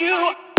you.